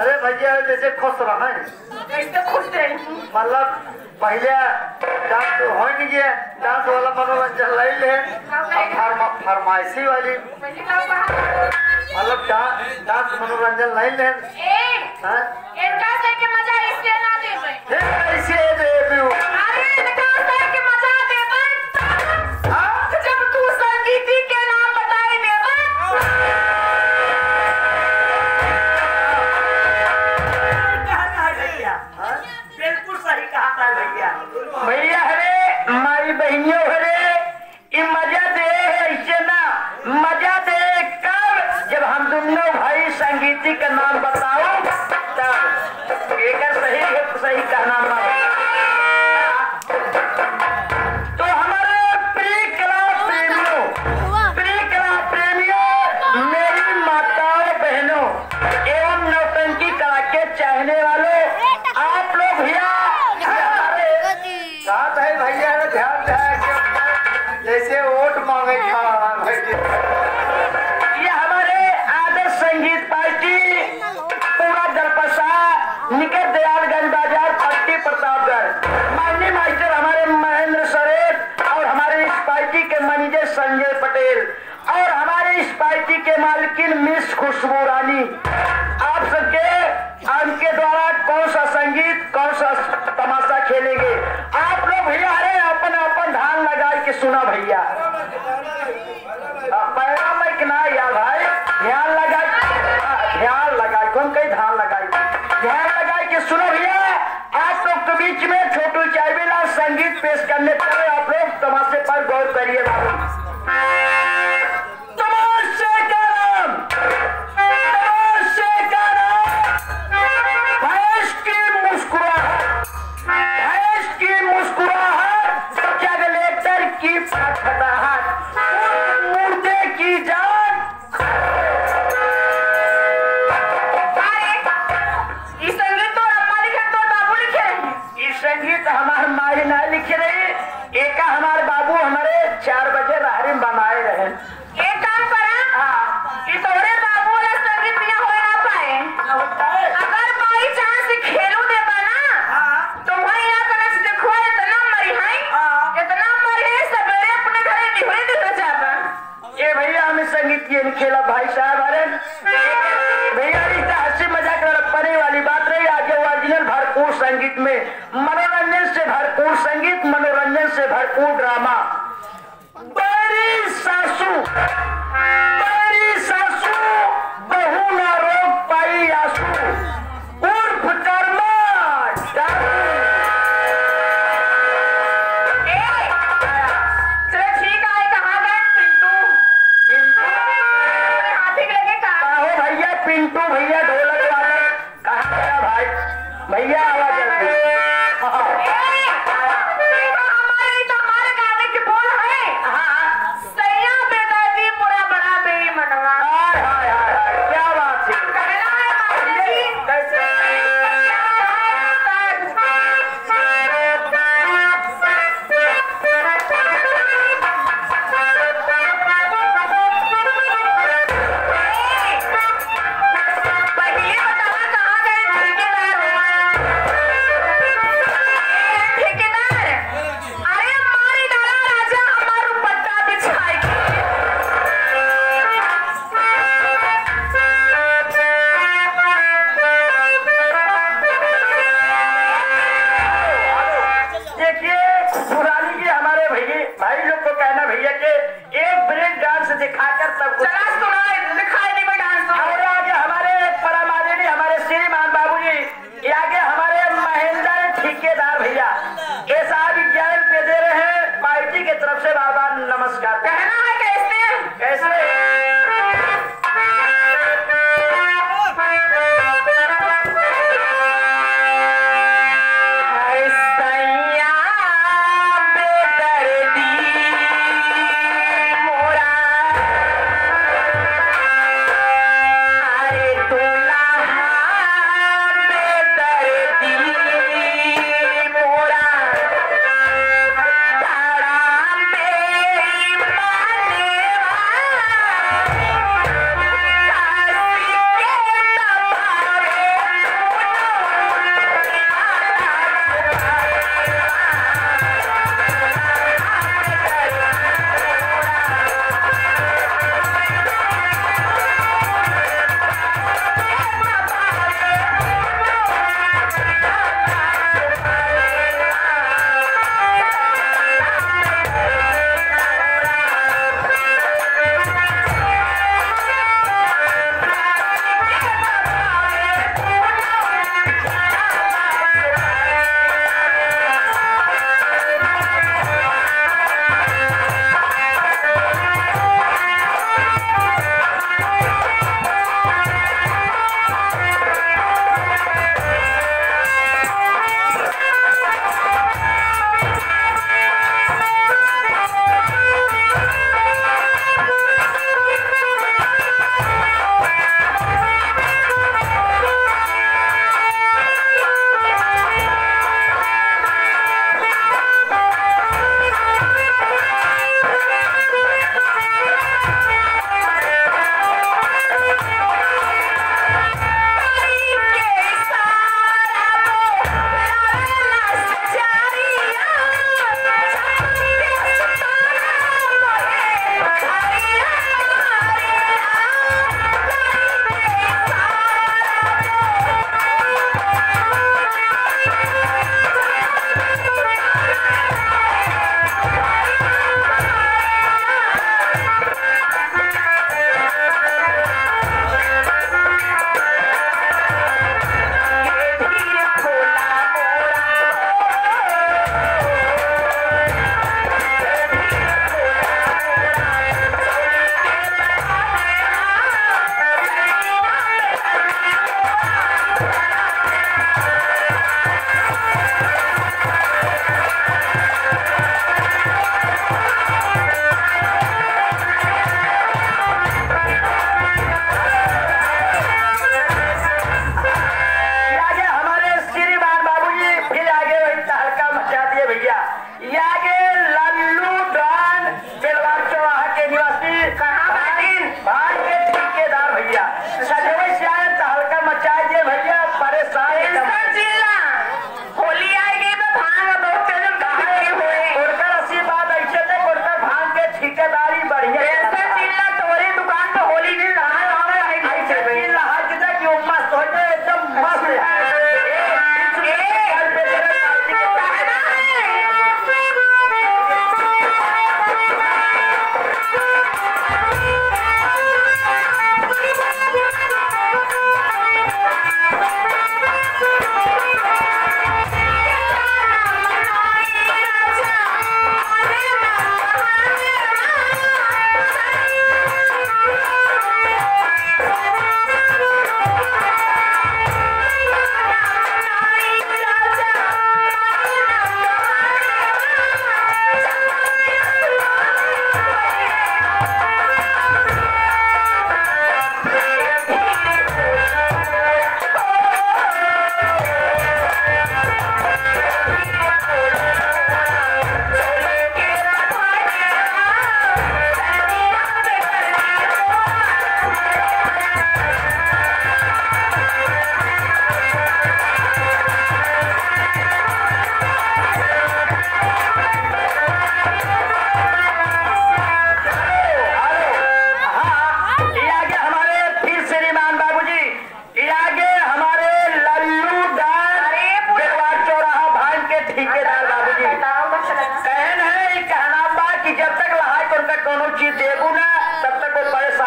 अरे भैया जैसे खुश रहा है खुश मतलब पहले डांस तो हो नहीं डांस वाला मनोरंजन लाइल है फर्मा, फरमाइशी वाली। मतलब डांस मनोरंजन लाइल है? हाँ? पैरामैक भाई ध्यान लगाई। ध्यान लगाई। कौन कहीं ध्यान लगाई? ध्यान लगाई कि सुनो भैया आप लोग के बीच में छोटू चाइबेला संगीत पेश करने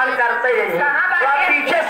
परेशान करते है? पीछे